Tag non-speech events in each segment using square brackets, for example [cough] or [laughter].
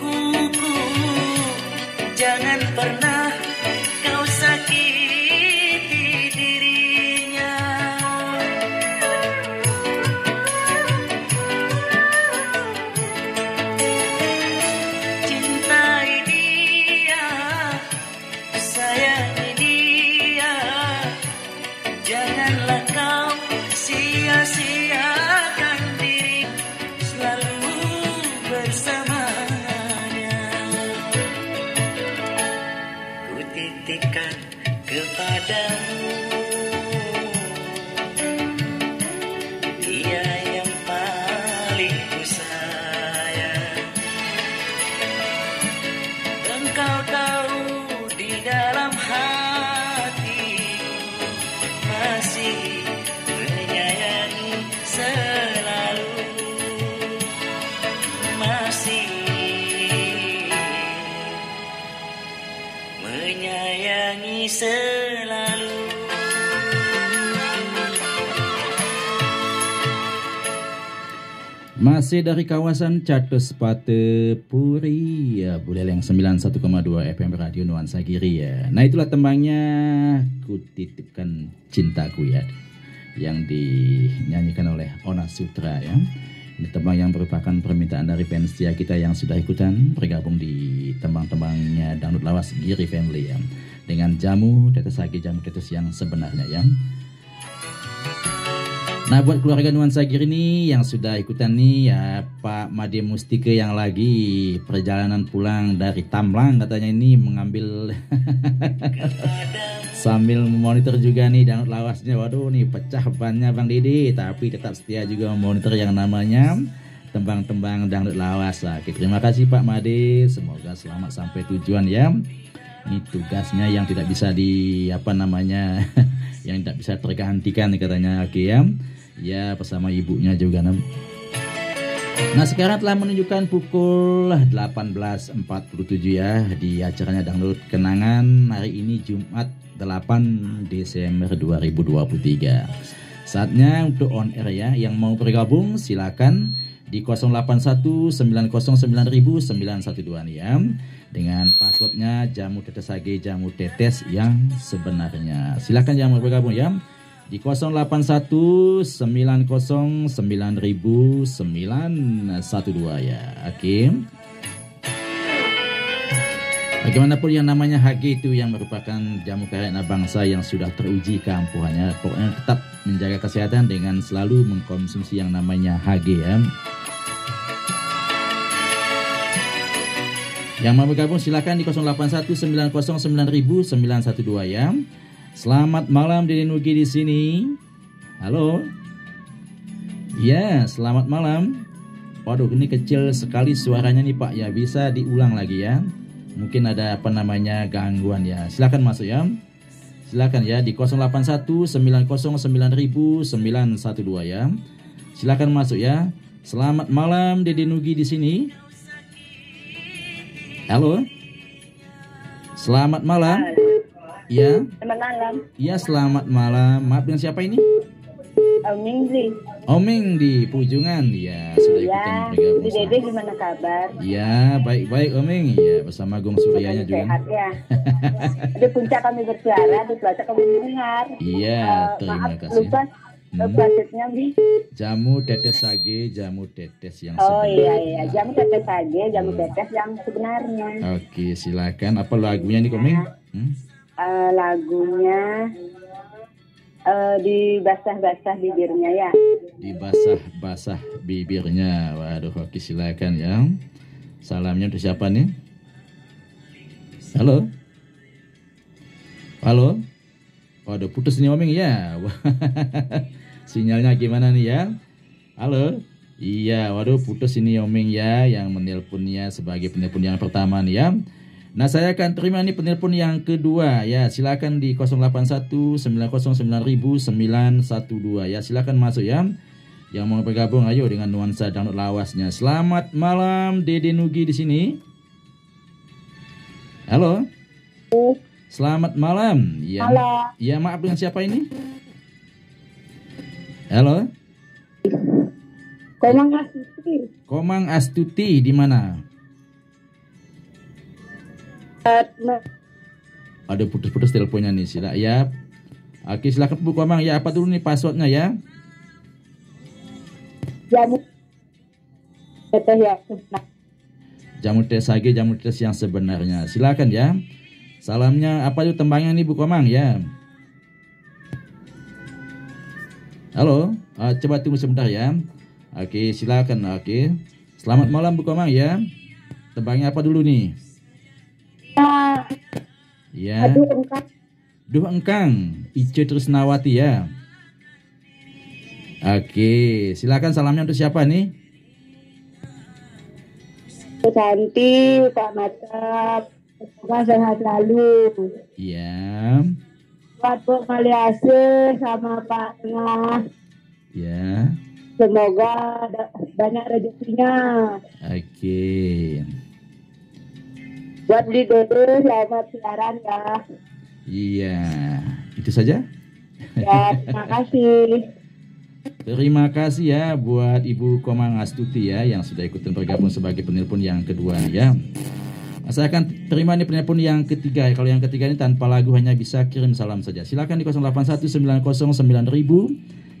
Kuku Jangan pernah kepada Masih dari kawasan Catus Pate Puri ya, Buleleng 91,2 FM Radio Nuansa Giri ya. Nah itulah tembangnya ku titipkan cintaku ya yang dinyanyikan oleh Ona Sutra ya. Ini tembang yang merupakan permintaan dari fans kita yang sudah ikutan bergabung di tembang-tembangnya Dangdut Lawas Giri Family ya. Dengan jamu tetes lagi jamu tetes yang sebenarnya ya. Nah buat keluarga Nuansa Giri ini yang sudah ikutan nih ya Pak Made Mustike yang lagi perjalanan pulang dari Tamlang katanya ini mengambil [laughs] sambil memonitor juga nih dan lawasnya waduh nih pecah bannya Bang Didi tapi tetap setia juga memonitor yang namanya tembang-tembang dangdut lawas. Oke, terima kasih Pak Made semoga selamat sampai tujuan ya. Ini tugasnya yang tidak bisa di apa namanya [laughs] yang tidak bisa tergantikan katanya oke ya. Bersama ibunya juga. Nah sekarang telah menunjukkan pukul 18.47 ya di acaranya Dangdut Kenangan hari ini Jumat 8 Desember 2023 Saatnya untuk on air ya yang mau bergabung silakan di 0819099912 nih ya dengan passwordnya jamu tetes age jamu tetes yang sebenarnya silakan yang mau bergabung ya di 0819099912 ya. Oke. Bagaimanapun yang namanya HG itu yang merupakan jamu karena bangsa yang sudah teruji keampuhannya. Pokoknya tetap menjaga kesehatan dengan selalu mengkonsumsi yang namanya HG ya. Yang mau bergabung silakan di 0819099912 ya. Selamat malam Dede Nugi di sini. Halo. Ya, selamat malam. Waduh, ini kecil sekali suaranya nih Pak ya. Bisa diulang lagi ya. Mungkin ada apa namanya gangguan ya. Silakan masuk ya. Silakan ya di 0819099912 ya. Silakan masuk ya. Selamat malam Dede Nugi di sini. Halo. Selamat malam. Ya. Selamat malam. Ya, selamat malam. Maaf dengan siapa ini? Oming Zee. Omeng di Pujungan. Ya, sudah ikutan Ya, bergabung. Bu Dede gimana kabar? Ya, baik-baik Omeng. Ya, bersama Gong Suryanya juga. Sehat ya. [laughs] di puncak kami bersuara, di pelacak kami mendengar. Iya, Eh, terima maaf, kasih. lupa Hmm. budgetnya, Bi. Jamu tetes sage, jamu tetes yang Oh iya sebenarnya. iya, jamu tetes saja, jamu Hmm. tetes yang sebenarnya. Oke, silakan. Apa lagunya nih, Komeng? Hmm? Eh, lagunya eh, di basah-basah bibirnya ya. Di basah-basah bibirnya. Waduh, oke silakan ya. Salamnya untuk siapa nih? Halo? Halo? Waduh, putus nih Omeng ya. [laughs] Sinyalnya gimana nih ya? Halo? Iya, waduh putus ini Omeng ya yang menelponnya sebagai penelpon yang pertama nih ya. Nah, saya akan terima nih penelpon yang kedua ya. Silakan di 0819099912 ya. Silakan masuk ya. Yang mau bergabung ayo dengan nuansa download lawasnya. Selamat malam Dede Nugi di sini. Halo. Selamat malam. Ya, Halo. ya maaf dengan siapa ini? Halo. Komang Astuti. Komang Astuti di mana? Ada putus-putus teleponnya nih sila ya. Oke silakan Bu Komang ya apa dulu nih passwordnya ya? Jamu. Teteh ya. sebenarnya. Jamu tes sage, jamu tes yang sebenarnya. Silakan ya. Salamnya apa itu tembangnya nih Bu Komang ya? Halo, Ah, coba tunggu sebentar ya. Oke, silakan. Oke. Selamat malam Bu Komang ya. Tembangnya apa dulu nih? Ah, Ya. aduh engkau. Duh engkang, Ice Trisnawati ya. Oke, silakan salamnya untuk siapa nih? Santi, Pak Mata, semoga sehat selalu. Ya, Buat Bu Maliase sama Pak Tengah, ya. semoga ada banyak rezekinya. Oke. Buat di Dede, selamat siaran ya. Iya, itu saja. Ya, terima kasih. Terima kasih ya buat Ibu Komang Astuti ya yang sudah ikutan bergabung sebagai penelpon yang kedua ya. Saya akan terima nih penelpon yang ketiga. Kalau yang ketiga ini tanpa lagu hanya bisa kirim salam saja. Silakan di 081909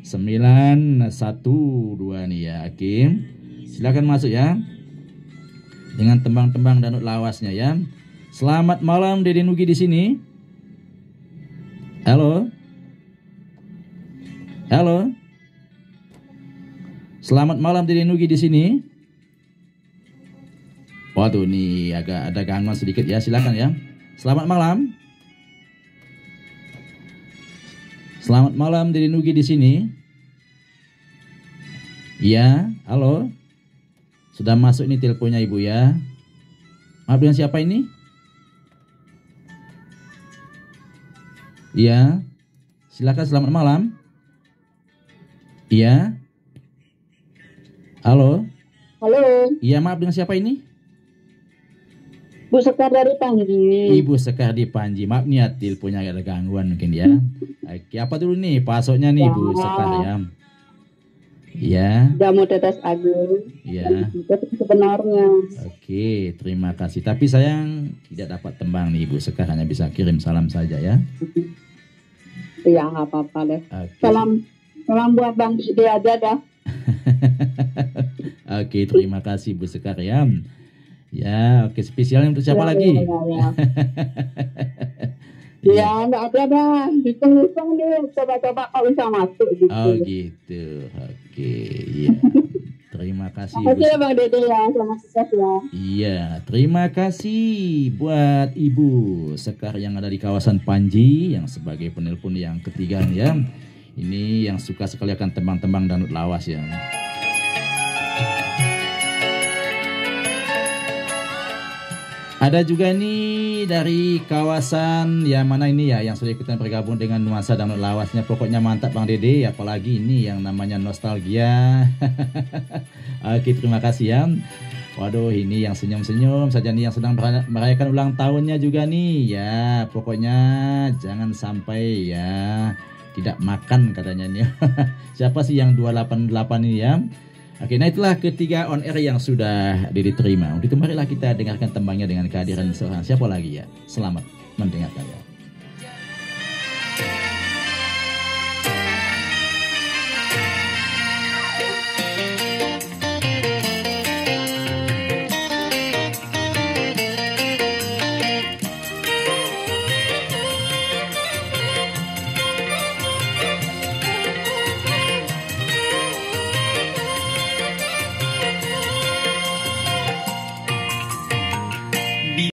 912 nih ya. Oke. Silakan masuk ya. Dengan tembang-tembang danut lawasnya ya. Selamat malam Dede Nugi di sini. Halo. Halo. Selamat malam Dede Nugi di sini. Waduh, nih agak ada gangguan sedikit ya. Silakan ya. Selamat malam. Selamat malam Dede Nugi di sini. Iya, halo. Sudah masuk ini teleponnya Ibu ya. Maaf dengan siapa ini? Iya. Silakan selamat malam. Iya. Halo. Halo, Iya, maaf dengan siapa ini? Bu Sekar dari Panji. Ibu Sekar di Panji. Maaf nih ya, teleponnya agak ada gangguan mungkin ya. Oke, apa dulu nih passwordnya nih Bu Sekar ya? Iya, Jamu tetes agung. iya. Sebenarnya. Oke, terima kasih. Tapi sayang tidak dapat tembang nih Ibu Sekar hanya bisa kirim salam saja ya. Iya, nggak apa-apa deh. Oke. Salam, salam buat Bang Ide aja dah. [laughs] Oke, terima kasih Bu Sekar ya. Ya, oke spesialnya untuk siapa Ya, lagi? ya, ya, ya. [laughs] Iya, nggak ada dah. Hitung-hitung nih, coba-coba kalau bisa masuk gitu. Oh gitu. Oke, iya. [laughs] Terima kasih Makasih ya Bang Dede ya, selamat sukses ya. Iya, terima kasih buat Ibu Sekar yang ada di kawasan Panji yang sebagai penelpon yang ketiga ya. Ini yang suka sekali akan tembang-tembang danut lawas ya. Ada juga nih dari kawasan ya mana ini ya yang sudah ikutan bergabung dengan nuansa danut lawasnya pokoknya mantap Bang Dede apalagi ini yang namanya nostalgia. [laughs] Oke terima kasih ya. Waduh ini yang senyum-senyum saja nih yang sedang mera- merayakan ulang tahunnya juga nih ya pokoknya jangan sampai ya tidak makan katanya nih. [laughs] Siapa sih yang 288 ini ya? Oke, nah itulah ketiga on air yang sudah diterima. Untuk itu marilah kita dengarkan tembangnya dengan kehadiran seorang siapa lagi ya. Selamat mendengarkan ya.